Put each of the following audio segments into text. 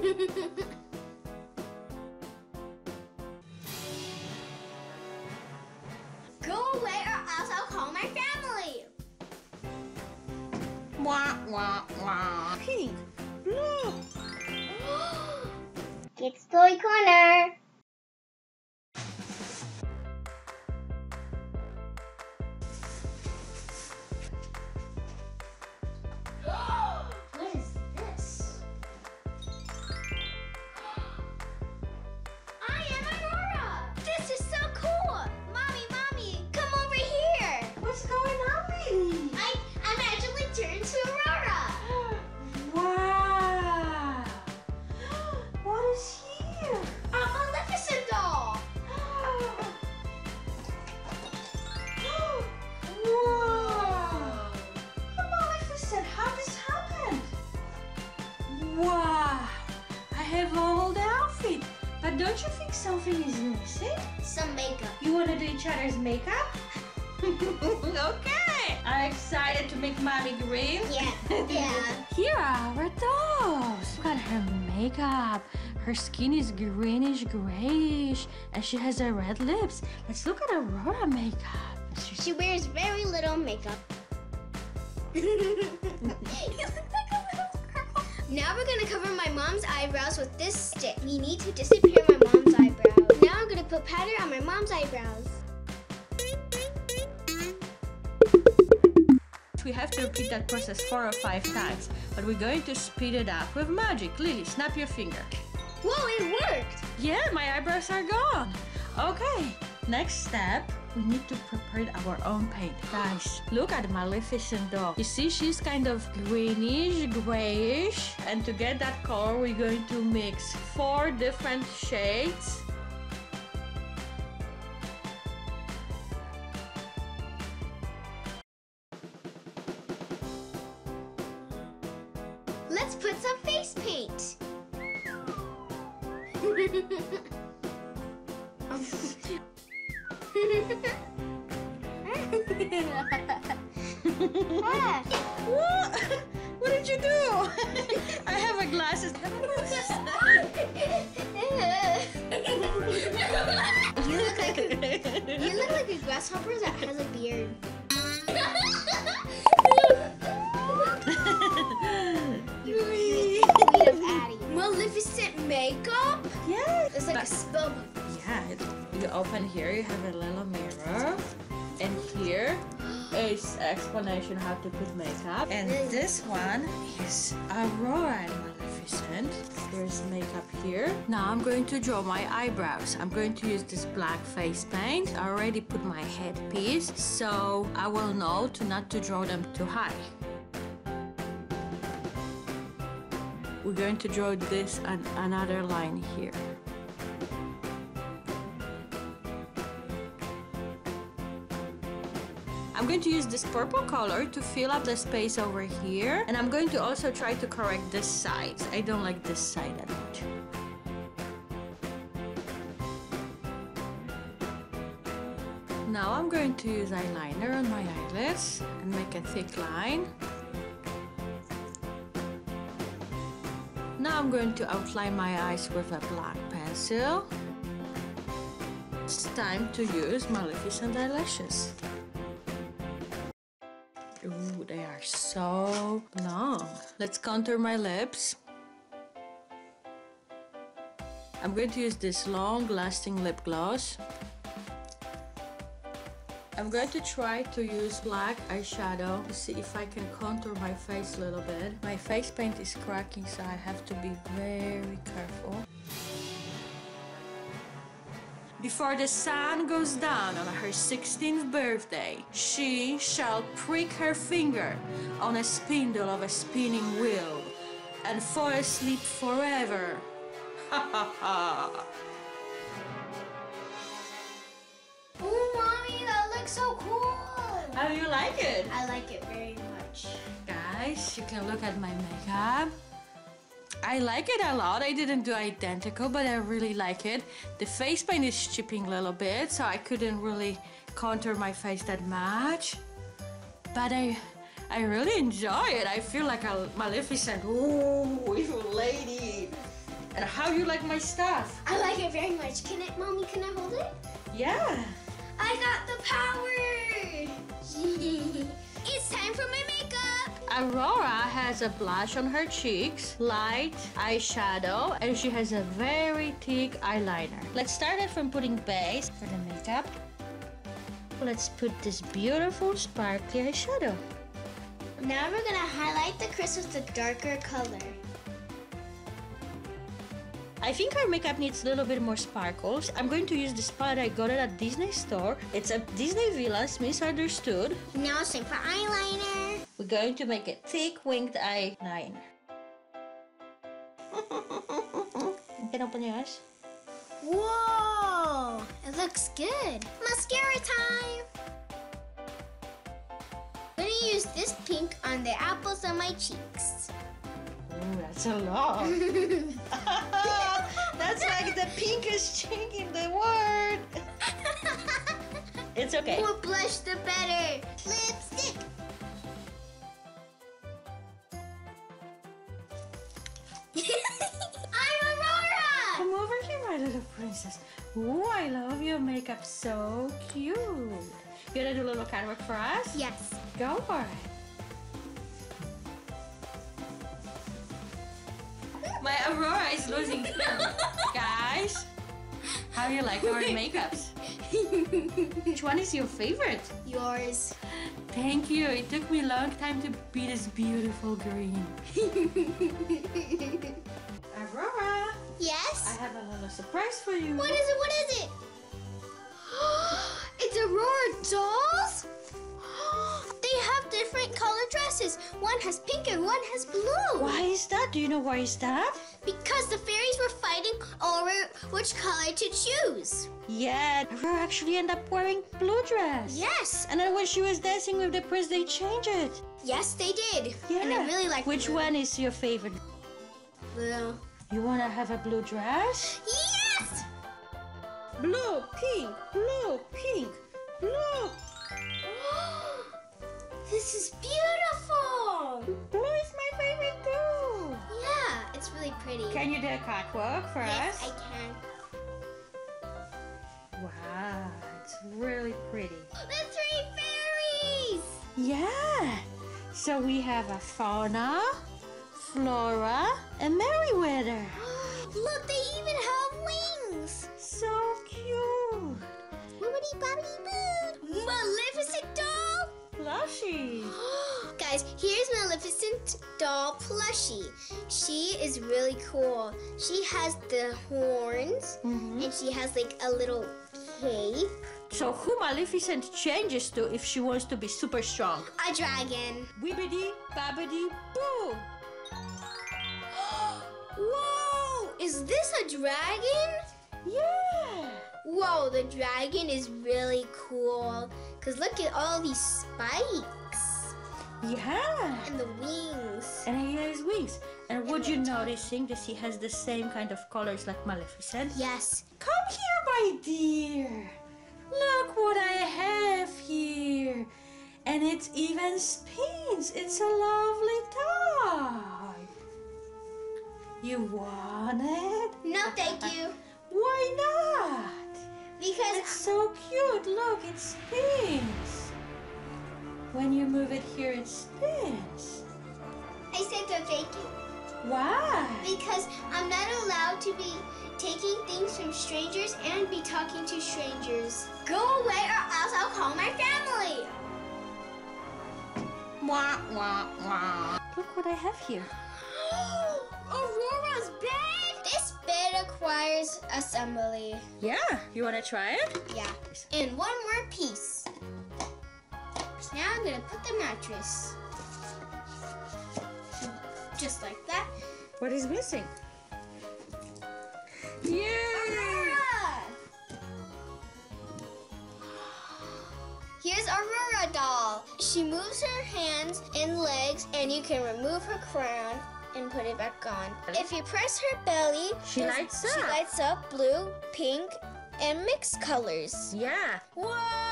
Go away or else I'll call my family. Wah, wah, wah. Pink, blue. It's toy corner. Have all the outfit. But don't you think something is missing? Some makeup. You want to do each other's makeup? okay. I'm excited to make mommy green. Yeah. Yeah. Here are our dolls. Look at her makeup. Her skin is greenish grayish and she has her red lips. Let's look at Aurora makeup. She wears very little makeup. Now we're gonna cover my mom's eyebrows with this stick. We need to disappear my mom's eyebrows. Now I'm gonna put powder on my mom's eyebrows. We have to repeat that process four or five times, but we're going to speed it up with magic. Lily, snap your finger. Whoa, it worked! Yeah, my eyebrows are gone. Okay, next step, we need to prepare our own paint. Guys, look at Maleficent doll. You see, she's kind of greenish, grayish. And to get that color, we're going to mix four different shades. Let's put some face paint. Ah. What? What did you do? I have a glasses. you look like a, you look like a grasshopper that has a beard. Queen of Addie. Maleficent makeup? yes. It's like a spell book. Yeah, it, you open here, you have a little mirror, and here is explanation how to put makeup. And this one is Aurora and Maleficent. There's makeup here. Now I'm going to draw my eyebrows. I'm going to use this black face paint. I already put my headpiece, so I will know to not to draw them too high. We're going to draw this and another line here. Going to use this purple color to fill up the space over here. And I'm going to also try to correct this side. I don't like this side that much. Now I'm going to use eyeliner on my eyelids and make a thick line. Now I'm going to outline my eyes with a black pencil. It's time to use Maleficent eyelashes. So long. Let's contour my lips. I'm going to use this long lasting lip gloss. I'm going to try to use black eyeshadow to see if I can contour my face a little bit. My face paint is cracking so I have to be very careful. Before the sun goes down on her 16th birthday, she shall prick her finger on a spindle of a spinning wheel and fall asleep forever. Ha ha ha! Oh, mommy, that looks so cool. How do you like it? I like it very much. Guys, you can look at my makeup. I like it a lot. I didn't do identical, but I really like it. The face paint is chipping a little bit, so I couldn't really contour my face that much. But I I really enjoy it. I feel like a Maleficent, ooh, evil lady. And how you like my stuff? I like it very much. Can it, mommy? Can I hold it? Yeah. I got the power. it's time for my makeup. Aurora has a blush on her cheeks, light eyeshadow, and she has a very thick eyeliner. Let's start it from putting base for the makeup. Let's put this beautiful sparkly eyeshadow. Now we're gonna highlight the crease with a darker color. I think our makeup needs a little bit more sparkles. I'm going to use this palette I got it at Disney store. It's a Disney Villains Misunderstood. Now it's time for eyeliner. Going to make a thick winged eyeliner. You can open your eyes. Whoa! It looks good. Mascara time! I'm gonna use this pink on the apples of my cheeks. Ooh, that's a lot. that's like the pinkest cheek in the world. It's okay. More blush, the better. Lipstick. I'm Aurora. Come over here, my little princess. Ooh, I love your makeup. So cute. You gonna do a little cat work for us? Yes. Go for it. My Aurora is losing Guys, how do you like our makeups? Which one is your favorite? Yours. Thank you. It took me a long time to be this beautiful green. Aurora, Yes? I have a little surprise for you. What is it? What is it? it's Aurora dolls. they have different color dresses. One has pink and one has blue. Why is that? Do you know why is that? Because the fairies over which color to choose. Yeah, Aurora actually ended up wearing blue dress. Yes. And then when she was dancing with the prince, they changed it. Yes, they did. Yeah. And I really like Which blue. one is your favorite? Blue. You wanna have a blue dress? Yes! Blue, pink, blue, pink, blue. this is beautiful. Pretty. Can you do a catwalk for yes, us? I can. Wow, it's really pretty. Oh, the three fairies! Yeah. So we have a fauna, flora, and Merryweather. Look, they Doll plushie. She is really cool. She has the horns Mhm. and she has like a little cape. So who Maleficent changes to if she wants to be super strong? A dragon. Wibbity babbity boo. Whoa! Is this a dragon? Yeah. Whoa, the dragon is really cool. Cause look at all these spikes Yeah. and the wings. And he has wings. And would you noticing that he has the same kind of colors like Maleficent? Yes. Come here, my dear. Look what I have here. And it even spins. It's a lovely toy. You want it? No, thank you. Why not? Because It's so cute. Look, it spins. When you move it here, it spins. I said no, thank it. Why? Because I'm not allowed to be taking things from strangers and be talking to strangers. Go away or else I'll call my family. Wah, wah, wah. Look what I have here. Aurora's bed? This bed requires assembly. Yeah, you want to try it? Yeah. And one more piece. Now I'm gonna put the mattress. Just like that. What is missing? Yeah! Aurora! Here's Aurora doll. She moves her hands and legs, and you can remove her crown and put it back on. If you press her belly, She lights up. She lights up blue, pink, and mixed colors. Yeah. Whoa!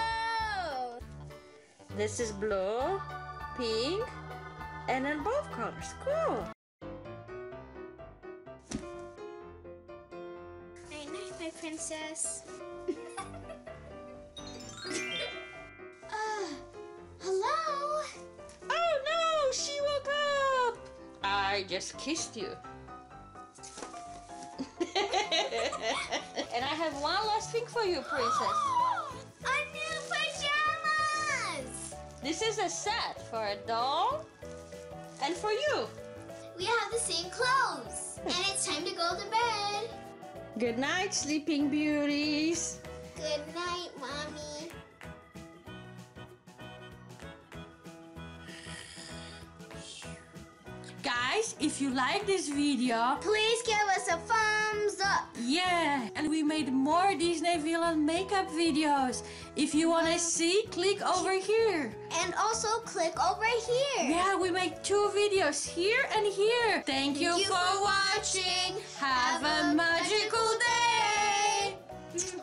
This is blue, pink, and then both colors. Cool. My princess. uh, hello? Oh no, she woke up! I just kissed you. and I have one last thing for you, princess. This is a set for a doll and for you. We have the same clothes. And it's time to go to bed. Good night, sleeping beauties. Good night, Mommy. Guys, if you like this video, Please give us a thumbs up. yeah, and we made more Disney villain makeup videos. If you want to see, click over here. And also click over here. Yeah, we make two videos here and here. Thank you, you for, watching. Have, Have a a magical day.